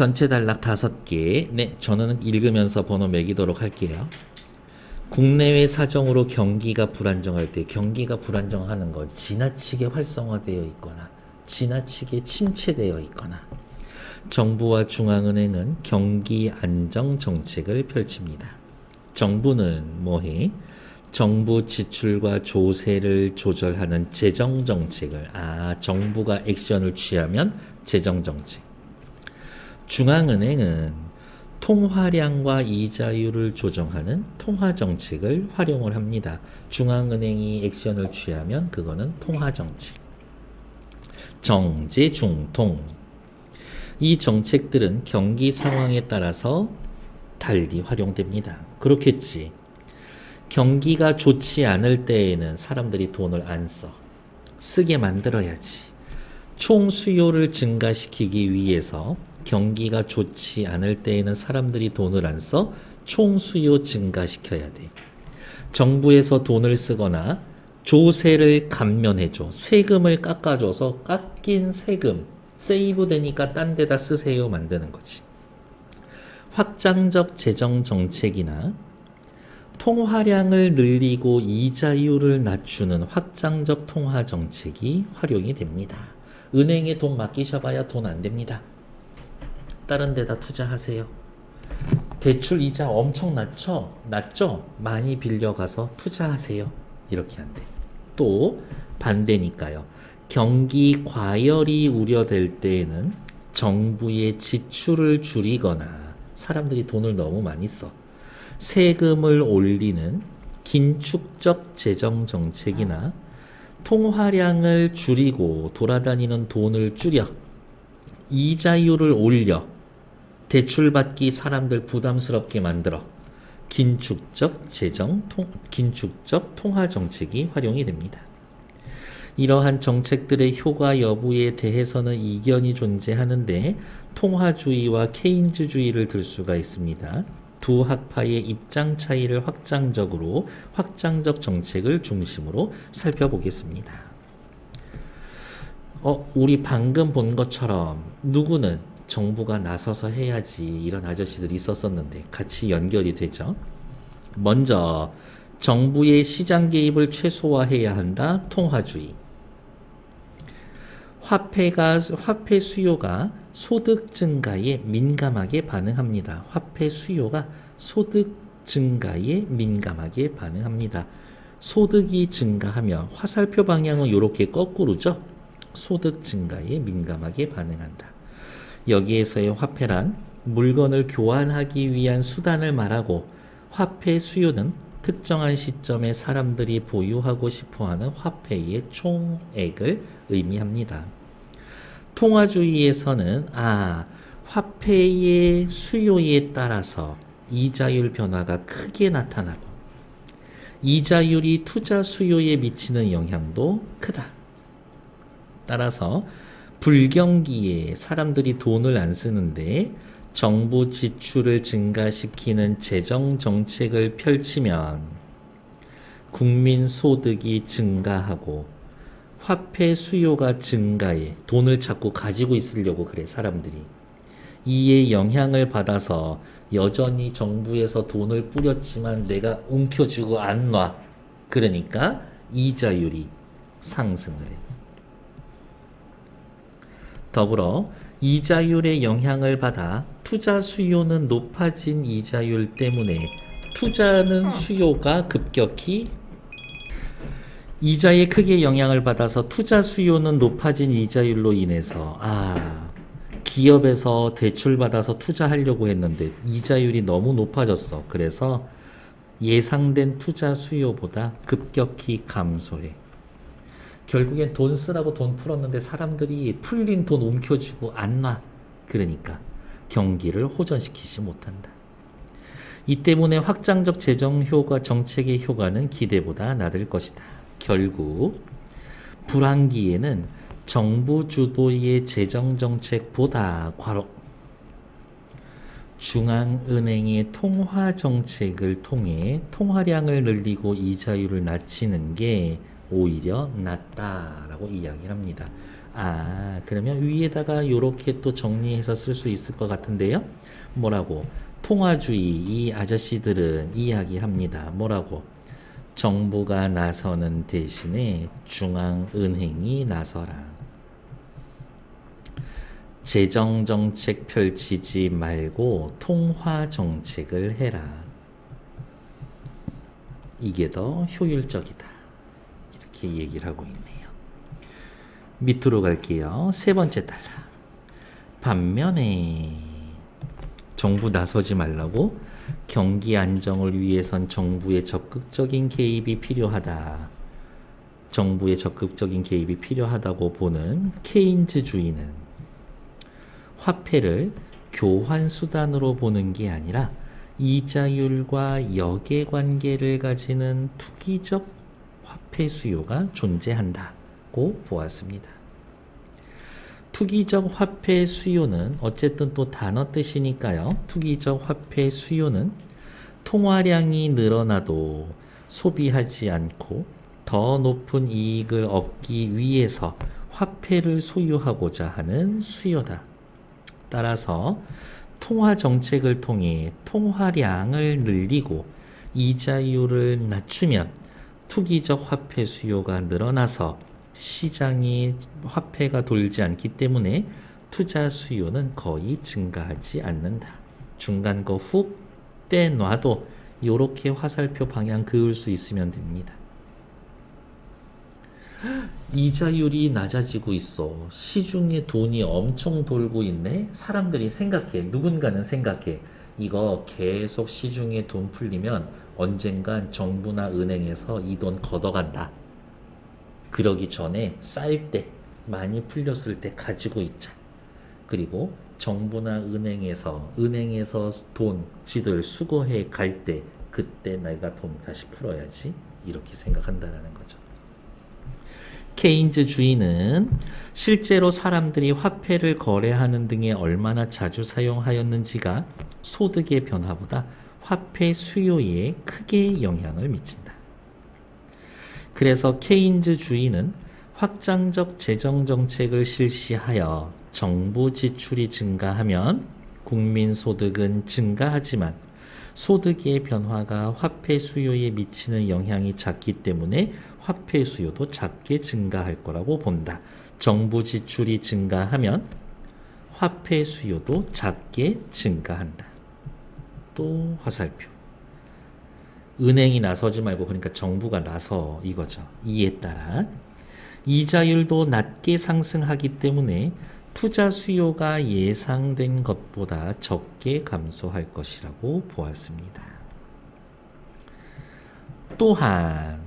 전체 단락 다섯 개. 네, 저는 읽으면서 번호 매기도록 할게요. 국내외 사정으로 경기가 불안정할 때 경기가 불안정하는 건 지나치게 활성화되어 있거나 지나치게 침체되어 있거나 정부와 중앙은행은 경기 안정 정책을 펼칩니다. 정부는 뭐해? 정부 지출과 조세를 조절하는 재정 정책을 아 정부가 액션을 취하면 재정 정책. 중앙은행은 통화량과 이자율을 조정하는 통화 정책을 활용을 합니다. 중앙은행이 액션을 취하면 그거는 통화 정책. 정제 중통 이 정책들은 경기 상황에 따라서 달리 활용됩니다. 그렇겠지. 경기가 좋지 않을 때에는 사람들이 돈을 안 써. 쓰게 만들어야지. 총 수요를 증가시키기 위해서 경기가 좋지 않을 때에는 사람들이 돈을 안 써. 총 수요 증가시켜야 돼. 정부에서 돈을 쓰거나 조세를 감면해줘. 세금을 깎아줘서 깎인 세금, 세이브 되니까 딴 데다 쓰세요 만드는 거지. 확장적 재정 정책이나 통화량을 늘리고 이자율을 낮추는 확장적 통화 정책이 활용이 됩니다. 은행에 돈 맡기셔봐야 돈 안 됩니다. 다른 데다 투자하세요. 대출 이자 엄청 낮죠? 낮죠? 많이 빌려가서 투자하세요. 이렇게 한대. 또 반대니까요. 경기 과열이 우려될 때에는 정부의 지출을 줄이거나 사람들이 돈을 너무 많이 써. 세금을 올리는 긴축적 재정 정책이나 통화량을 줄이고 돌아다니는 돈을 줄여 이자율을 올려 대출받기 사람들 부담스럽게 만들어 긴축적 재정 통, 긴축적 통화 정책이 활용이 됩니다. 이러한 정책들의 효과 여부에 대해서는 이견이 존재하는데 통화주의와 케인즈주의를 들 수가 있습니다. 두 학파의 입장 차이를 확장적으로 확장적 정책을 중심으로 살펴보겠습니다. 어, 우리 방금 본 것처럼 누구는 정부가 나서서 해야지 이런 아저씨들이 있었었는데 같이 연결이 되죠. 먼저 정부의 시장 개입을 최소화해야 한다. 통화주의. 화폐가 화폐 수요가 소득 증가에 민감하게 반응합니다. 화폐 수요가 소득 증가에 민감하게 반응합니다. 소득이 증가하면 화살표 방향은 이렇게 거꾸로죠. 소득 증가에 민감하게 반응한다. 여기에서의 화폐란 물건을 교환하기 위한 수단을 말하고 화폐 수요는 특정한 시점에 사람들이 보유하고 싶어하는 화폐의 총액을 의미합니다. 통화주의에서는 아 화폐의 수요에 따라서 이자율 변화가 크게 나타나고 이자율이 투자 수요에 미치는 영향도 크다. 따라서 불경기에 사람들이 돈을 안 쓰는데 정부 지출을 증가시키는 재정 정책을 펼치면 국민 소득이 증가하고 화폐 수요가 증가해 돈을 자꾸 가지고 있으려고 그래 사람들이 이에 영향을 받아서 여전히 정부에서 돈을 뿌렸지만 내가 움켜쥐고 안 놔. 그러니까 이자율이 상승을 해. 더불어 이자율의 영향을 받아 투자 수요는 높아진 이자율 때문에 투자는 수요가 급격히 이자에 크게 영향을 받아서 투자 수요는 높아진 이자율로 인해서 아 기업에서 대출 받아서 투자하려고 했는데 이자율이 너무 높아졌어. 그래서 예상된 투자 수요보다 급격히 감소해. 결국엔 돈 쓰라고 돈 풀었는데 사람들이 풀린 돈 움켜쥐고 안 놔. 그러니까 경기를 호전시키지 못한다. 이 때문에 확장적 재정 효과 정책의 효과는 기대보다 낮을 것이다. 결국 불황기에는 정부 주도의 재정 정책보다 과로 중앙은행의 통화 정책을 통해 통화량을 늘리고 이자율을 낮추는 게 오히려 낫다라고 이야기를 합니다. 아, 그러면 위에다가 요렇게 또 정리해서 쓸 수 있을 것 같은데요. 뭐라고? 통화주의 이 아저씨들은 이야기합니다. 뭐라고? 정부가 나서는 대신에 중앙은행이 나서라. 재정정책 펼치지 말고 통화정책을 해라. 이게 더 효율적이다. 이렇게 얘기를 하고 있네요. 밑으로 갈게요. 세 번째 달라. 반면에 정부 나서지 말라고 경기 안정을 위해선 정부의 적극적인 개입이 필요하다. 정부의 적극적인 개입이 필요하다고 보는 케인즈주의는 화폐를 교환 수단으로 보는 게 아니라 이자율과 역의 관계를 가지는 투기적 화폐 수요가 존재한다고 보았습니다. 투기적 화폐 수요는 어쨌든 또 단어 뜻이니까요. 투기적 화폐 수요는 통화량이 늘어나도 소비하지 않고 더 높은 이익을 얻기 위해서 화폐를 소유하고자 하는 수요다. 따라서 통화 정책을 통해 통화량을 늘리고 이자율을 낮추면 투기적 화폐 수요가 늘어나서 시장이 화폐가 돌지 않기 때문에 투자 수요는 거의 증가하지 않는다. 중간 거 훅 떼놔도 이렇게 화살표 방향 그을 수 있으면 됩니다. 이자율이 낮아지고 있어. 시중에 돈이 엄청 돌고 있네. 사람들이 생각해. 누군가는 생각해. 이거 계속 시중에 돈 풀리면 언젠간 정부나 은행에서 이 돈 걷어간다. 그러기 전에 쌀 때, 많이 풀렸을 때 가지고 있자. 그리고 정부나 은행에서, 은행에서 돈, 지들 수거해 갈 때, 그때 내가 돈 다시 풀어야지. 이렇게 생각한다라는 거죠. 케인즈 주인은 실제로 사람들이 화폐를 거래하는 등에 얼마나 자주 사용하였는지가 소득의 변화보다 화폐 수요에 크게 영향을 미친다. 그래서 케인즈 주인은 확장적 재정 정책을 실시하여 정부 지출이 증가하면 국민 소득은 증가하지만 소득의 변화가 화폐 수요에 미치는 영향이 작기 때문에 화폐 수요도 작게 증가할 거라고 본다. 정부 지출이 증가하면 화폐 수요도 작게 증가한다. 또 화살표. 은행이 나서지 말고 그러니까 정부가 나서 이거죠. 이에 따라 이자율도 낮게 상승하기 때문에 투자 수요가 예상된 것보다 적게 감소할 것이라고 보았습니다. 또한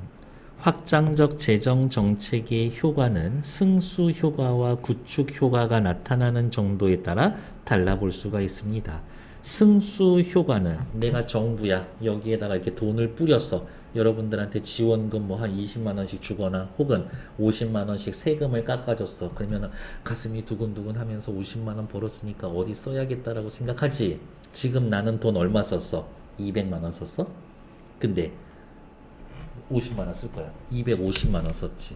확장적 재정 정책의 효과는 승수 효과와 구축 효과가 나타나는 정도에 따라 달라볼 수가 있습니다. 승수 효과는 내가 정부야 여기에다가 이렇게 돈을 뿌렸어 여러분들한테 지원금 뭐 한 20만 원씩 주거나 혹은 50만 원씩 세금을 깎아줬어. 그러면 가슴이 두근두근 하면서 50만 원 벌었으니까 어디 써야겠다라고 생각하지? 지금 나는 돈 얼마 썼어? 200만 원 썼어? 근데 50만 원 쓸 거야. 250만 원 썼지.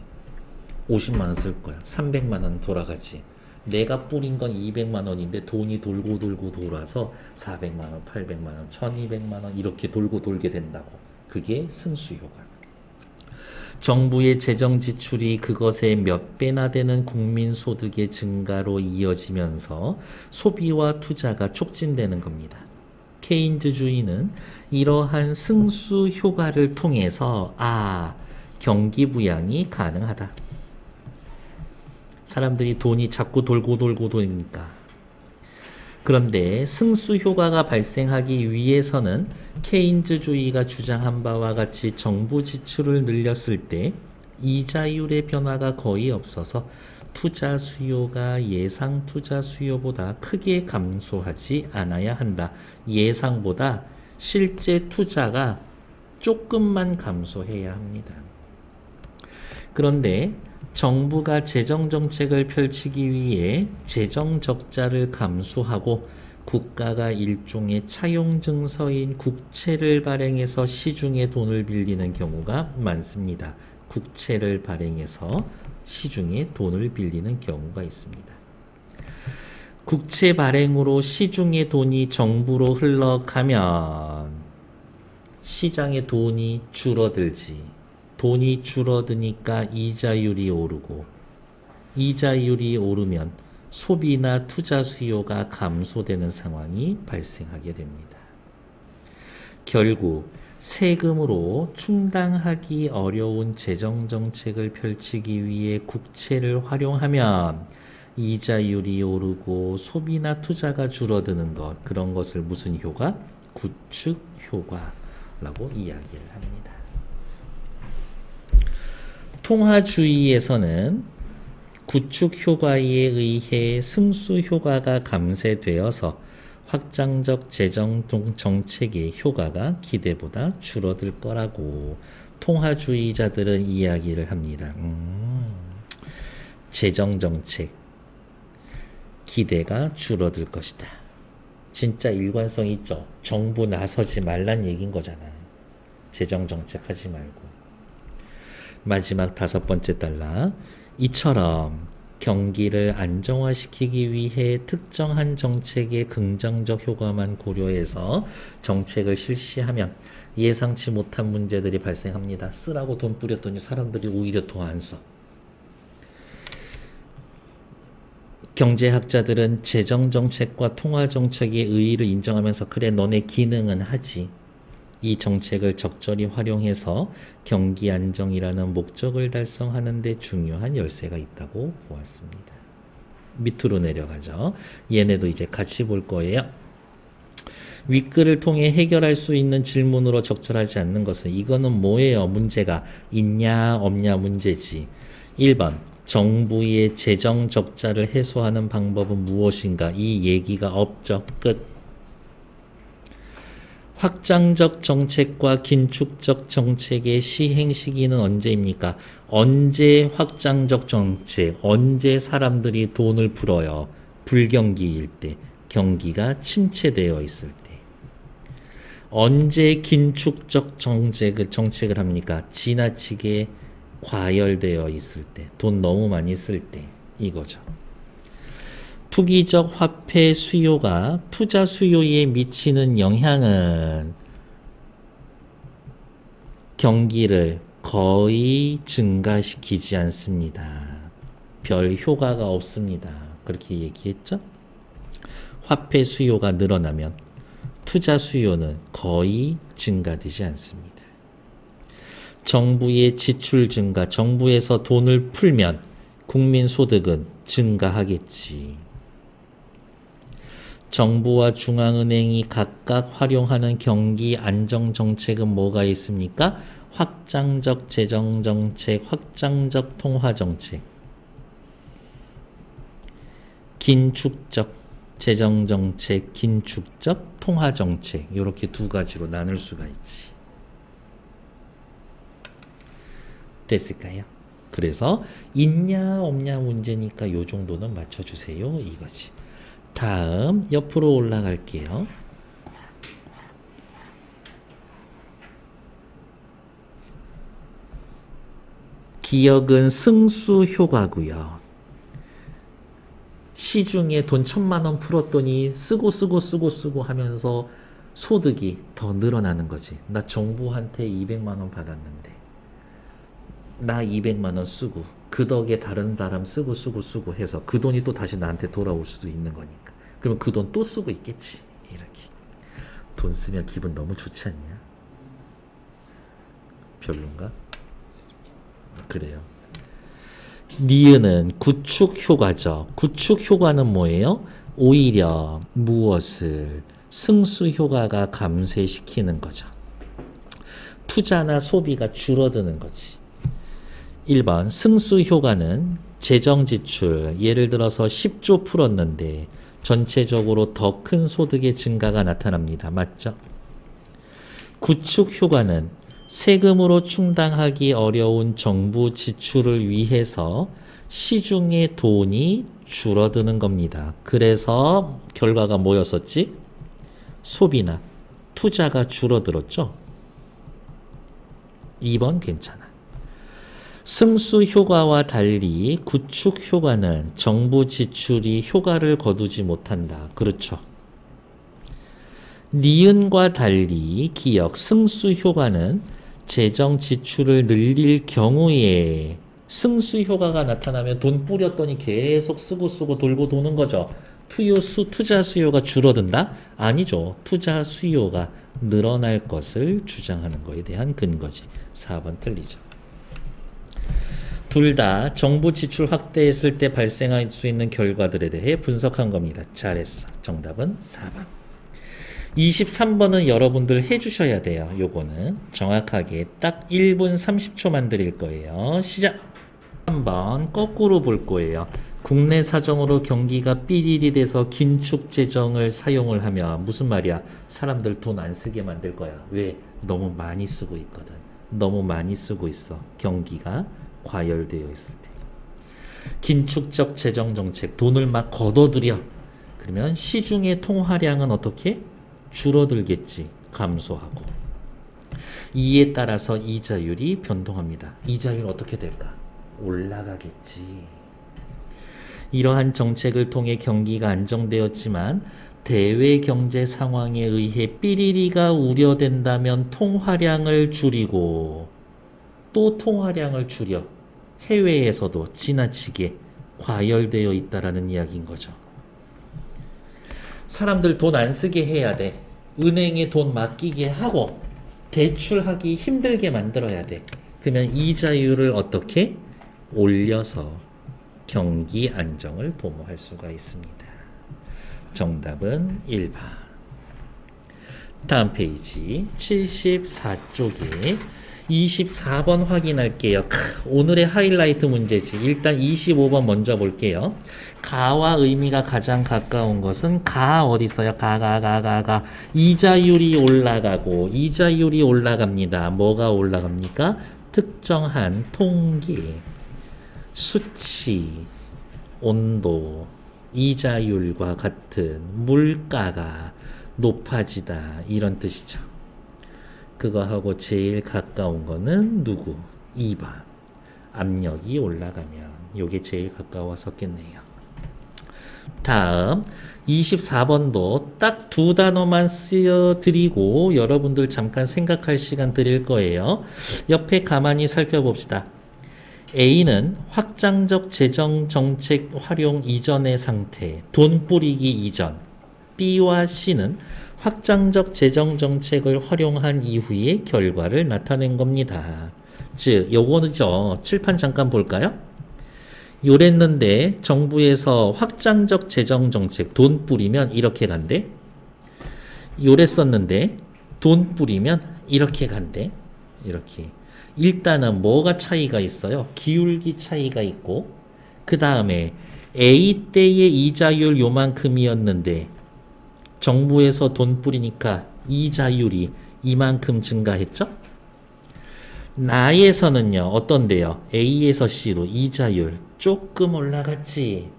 50만 원 쓸 거야. 300만 원 돌아가지 내가 뿌린 건 200만 원인데 돈이 돌고 돌고 돌아서 400만 원, 800만 원, 1200만 원 이렇게 돌고 돌게 된다고. 그게 승수 효과. 정부의 재정 지출이 그것의 몇 배나 되는 국민 소득의 증가로 이어지면서 소비와 투자가 촉진되는 겁니다. 케인즈주의는 이러한 승수 효과를 통해서 아, 경기 부양이 가능하다. 사람들이 돈이 자꾸 돌고 돌고 도니까. 그런데 승수 효과가 발생하기 위해서는 케인즈주의가 주장한 바와 같이 정부 지출을 늘렸을 때 이자율의 변화가 거의 없어서 투자 수요가 예상 투자 수요보다 크게 감소하지 않아야 한다. 예상보다 실제 투자가 조금만 감소해야 합니다. 그런데 정부가 재정 정책을 펼치기 위해 재정 적자를 감수하고 국가가 일종의 차용 증서인 국채를 발행해서 시중에 돈을 빌리는 경우가 많습니다. 국채를 발행해서 시중에 돈을 빌리는 경우가 있습니다. 국채 발행으로 시중의 돈이 정부로 흘러가면 시장의 돈이 줄어들지. 돈이 줄어드니까 이자율이 오르고 이자율이 오르면 소비나 투자 수요가 감소되는 상황이 발생하게 됩니다. 결국 세금으로 충당하기 어려운 재정 정책을 펼치기 위해 국채를 활용하면 이자율이 오르고 소비나 투자가 줄어드는 것 그런 것을 무슨 효과? 구축 효과라고 이야기를 합니다. 통화주의에서는 구축 효과에 의해 승수 효과가 감쇄되어서 확장적 재정 정책의 효과가 기대보다 줄어들 거라고 통화주의자들은 이야기를 합니다. 음, 재정 정책 기대가 줄어들 것이다. 진짜 일관성 있죠. 정부 나서지 말란 얘긴 거잖아. 재정 정책 하지 말고. 마지막 다섯 번째 달라. 이처럼 경기를 안정화시키기 위해 특정한 정책의 긍정적 효과만 고려해서 정책을 실시하면 예상치 못한 문제들이 발생합니다. 쓰라고 돈 뿌렸더니 사람들이 오히려 더 안 써. 경제학자들은 재정정책과 통화정책의 의의를 인정하면서 그래 너네 기능은 하지. 이 정책을 적절히 활용해서 경기 안정이라는 목적을 달성하는 데 중요한 열쇠가 있다고 보았습니다. 밑으로 내려가죠. 얘네도 이제 같이 볼 거예요. 윗글을 통해 해결할 수 있는 질문으로 적절하지 않는 것은 이거는 뭐예요? 문제가 있냐 없냐 문제지. 1번 정부의 재정 적자를 해소하는 방법은 무엇인가? 이 얘기가 없죠. 끝. 확장적 정책과 긴축적 정책의 시행 시기는 언제입니까? 언제 확장적 정책, 언제 사람들이 돈을 풀어요? 불경기일 때, 경기가 침체되어 있을 때. 언제 긴축적 정책을, 정책을 합니까? 지나치게 과열되어 있을 때, 돈 너무 많이 쓸 때, 이거죠. 투기적 화폐 수요가 투자 수요에 미치는 영향은 경기를 거의 증가시키지 않습니다. 별 효과가 없습니다. 그렇게 얘기했죠? 화폐 수요가 늘어나면 투자 수요는 거의 증가되지 않습니다. 정부의 지출 증가, 정부에서 돈을 풀면 국민 소득은 증가하겠지. 정부와 중앙은행이 각각 활용하는 경기 안정 정책은 뭐가 있습니까? 확장적 재정 정책, 확장적 통화 정책, 긴축적 재정 정책, 긴축적 통화 정책 이렇게 두 가지로 나눌 수가 있지. 됐을까요? 그래서 있냐 없냐 문제니까 요 정도는 맞춰주세요 이거지. 다음 옆으로 올라갈게요. 기억은 승수 효과고요. 시중에 돈 천만 원 풀었더니 쓰고 쓰고 쓰고 쓰고 하면서 소득이 더 늘어나는 거지. 나 정부한테 200만 원 받았는데 나 200만 원 쓰고 그 덕에 다른 사람 쓰고 쓰고 쓰고 해서 그 돈이 또 다시 나한테 돌아올 수도 있는 거니까. 그러면 그 돈 또 쓰고 있겠지. 이렇게. 돈 쓰면 기분 너무 좋지 않냐? 별론가? 그래요. 니은은 구축 효과죠. 구축 효과는 뭐예요? 오히려 무엇을 승수 효과가 감쇄시키는 거죠. 투자나 소비가 줄어드는 거지. 1번 승수 효과는 재정 지출 예를 들어서 10조 풀었는데 전체적으로 더 큰 소득의 증가가 나타납니다. 맞죠? 구축 효과는 세금으로 충당하기 어려운 정부 지출을 위해서 시중의 돈이 줄어드는 겁니다. 그래서 결과가 뭐였었지? 소비나 투자가 줄어들었죠? 2번 괜찮아. 승수 효과와 달리 구축 효과는 정부 지출이 효과를 거두지 못한다. 그렇죠. 니은과 달리 기역 승수 효과는 재정 지출을 늘릴 경우에 승수 효과가 나타나면 돈 뿌렸더니 계속 쓰고 쓰고 돌고 도는 거죠. 투유 수 투자 수요가 줄어든다? 아니죠. 투자 수요가 늘어날 것을 주장하는 것에 대한 근거지. 4번 틀리죠. 둘 다 정부 지출 확대했을 때 발생할 수 있는 결과들에 대해 분석한 겁니다. 잘했어. 정답은 4번. 23번은 여러분들 해주셔야 돼요. 요거는 정확하게 딱 1분 30초만 드릴 거예요. 시작! 한번 거꾸로 볼 거예요. 국내 사정으로 경기가 삐리리 돼서 긴축 재정을 사용을 하면 무슨 말이야? 사람들 돈 안 쓰게 만들 거야. 왜? 너무 많이 쓰고 있거든. 너무 많이 쓰고 있어. 경기가 과열되어 있을 때. 긴축적 재정 정책 돈을 막 걷어들여. 그러면 시중의 통화량은 어떻게? 줄어들겠지. 감소하고. 이에 따라서 이자율이 변동합니다. 이자율 어떻게 될까? 올라가겠지. 이러한 정책을 통해 경기가 안정되었지만 대외 경제 상황에 의해 삐리리가 우려된다면 통화량을 줄이고 또 통화량을 줄여 해외에서도 지나치게 과열되어 있다라는 이야기인 거죠. 사람들 돈 안 쓰게 해야 돼. 은행에 돈 맡기게 하고 대출하기 힘들게 만들어야 돼. 그러면 이자율을 어떻게 올려서 경기 안정을 도모할 수가 있습니다. 정답은 1번. 다음 페이지 74쪽에 24번 확인할게요. 오늘의 하이라이트 문제지. 일단 25번 먼저 볼게요. 가와 의미가 가장 가까운 것은 가 어디 있어요? 가, 가, 가, 가, 가. 이자율이 올라가고 이자율이 올라갑니다. 뭐가 올라갑니까? 특정한 통계, 수치, 온도, 이자율과 같은 물가가 높아지다 이런 뜻이죠. 그거하고 제일 가까운 거는 누구? 2번. 압력이 올라가면 요게 제일 가까워서겠네요. 다음 24번도 딱 두 단어만 쓰여드리고 여러분들 잠깐 생각할 시간 드릴 거예요. 옆에 가만히 살펴봅시다. A는 확장적 재정 정책 활용 이전의 상태, 돈 뿌리기 이전. B와 C는 확장적 재정 정책을 활용한 이후의 결과를 나타낸 겁니다. 즉, 요거는죠. 칠판 잠깐 볼까요? 요랬는데 정부에서 확장적 재정 정책 돈 뿌리면 이렇게 간대. 요랬었는데 돈 뿌리면 이렇게 간대. 이렇게. 일단은 뭐가 차이가 있어요? 기울기 차이가 있고 그 다음에 A 때의 이자율 요만큼이었는데 정부에서 돈 뿌리니까 이자율이 이만큼 증가했죠? 나에서는요 어떤데요? A에서 C로 이자율 조금 올라갔지.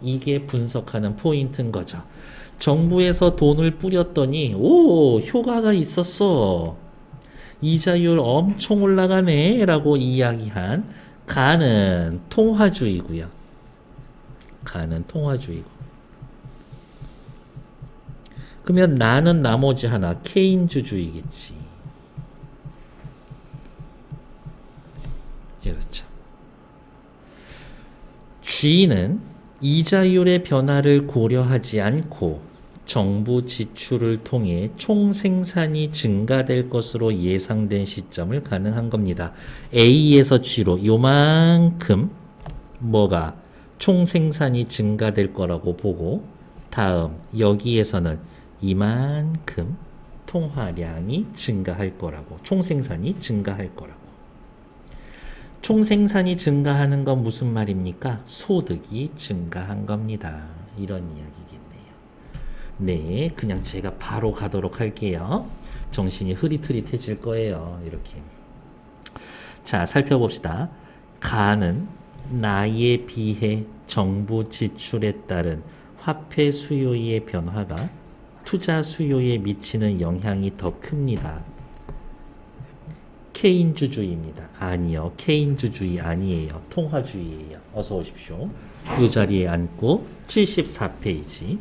이게 분석하는 포인트인 거죠. 정부에서 돈을 뿌렸더니 오 효과가 있었어. 이자율 엄청 올라가네 라고 이야기한 가는 통화주의고요. 가는 통화주의고. 그러면 나는 나머지 하나 케인주주의겠지. 그렇죠. G는 이자율의 변화를 고려하지 않고 정부 지출을 통해 총 생산이 증가될 것으로 예상된 시점을 가능한 겁니다. A에서 G로 요만큼 뭐가 총 생산이 증가될 거라고 보고 다음 여기에서는 이만큼 통화량이 증가할 거라고 총생산이 증가할 거라고 총생산이 증가하는 건 무슨 말입니까? 소득이 증가한 겁니다. 이런 이야기겠네요. 네, 그냥 제가 바로 가도록 할게요. 정신이 흐릿흐릿해질 거예요. 이렇게. 자, 살펴봅시다. 가는 나에 비해 정부 지출에 따른 화폐 수요의 변화가 투자 수요에 미치는 영향이 더 큽니다. 케인즈주의입니다. 아니요. 케인즈주의 아니에요. 통화주의예요. 어서 오십시오. 이 자리에 앉고 74페이지.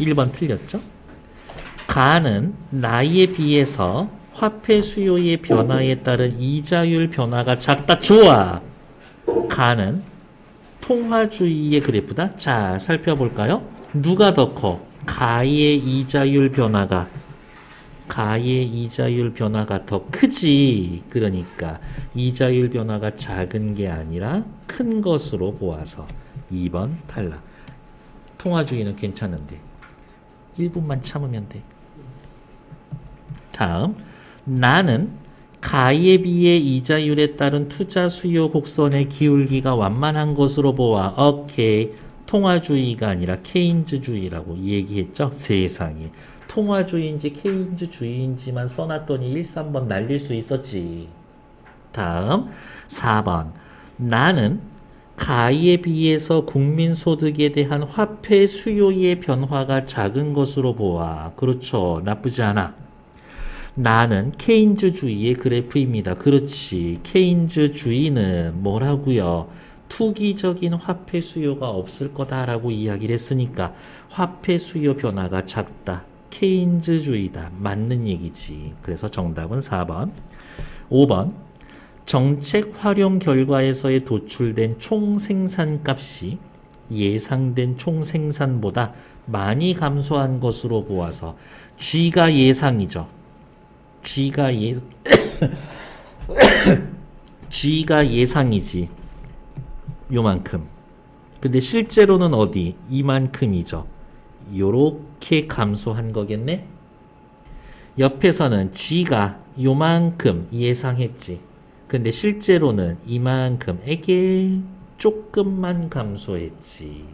1번 틀렸죠? 가는 나이에 비해서 화폐 수요의 변화에 따른 이자율 변화가 작다. 좋아. 가는 통화주의의 그래프다. 자, 살펴볼까요? 누가 더 커? 가의 이자율 변화가 가의 이자율 변화가 더 크지. 그러니까 이자율 변화가 작은 게 아니라 큰 것으로 보아서 2번 탈락. 통화주의는 괜찮은데 1분만 참으면 돼. 다음 나는 가에 비해 이자율에 따른 투자 수요 곡선의 기울기가 완만한 것으로 보아 오케이 통화주의가 아니라 케인즈주의라고 얘기했죠? 세상에. 통화주의인지 케인즈주의인지만 써놨더니 1, 3번 날릴 수 있었지. 다음 4번. 나는 가에 비해서 국민소득에 대한 화폐 수요의 변화가 작은 것으로 보아. 그렇죠. 나쁘지 않아. 나는 케인즈주의의 그래프입니다. 그렇지. 케인즈주의는 뭐라고요? 투기적인 화폐 수요가 없을 거다라고 이야기를 했으니까 화폐 수요 변화가 작다. 케인즈주의다. 맞는 얘기지. 그래서 정답은 4번. 5번. 정책 활용 결과에서의 도출된 총 생산 값이 예상된 총 생산보다 많이 감소한 것으로 보아서 G가 예상이죠. G가 예 G가 예상이지. 요만큼. 근데 실제로는 어디? 이만큼이죠. 요렇게 감소한 거겠네? 옆에서는 G가 요만큼 예상했지. 근데 실제로는 이만큼 에게 조금만 감소했지.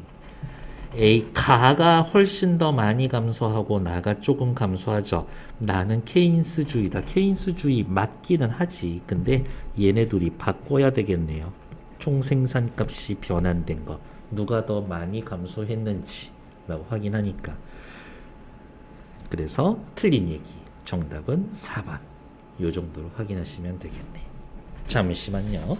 A, 가가 훨씬 더 많이 감소하고 나가 조금 감소하죠. 나는 케인스주의다. 케인스주의 맞기는 하지. 근데 얘네 둘이 바꿔야 되겠네요. 총 생산값이 변환된 거. 누가 더 많이 감소했는지 라고 확인하니까. 그래서 틀린 얘기. 정답은 4번. 요 정도로 확인하시면 되겠네. 잠시만요.